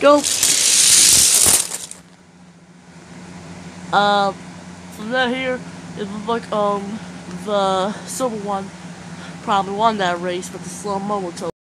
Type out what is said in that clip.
Go. Uh, from that here, it looked like um the silver one probably won that race, but the slow mo.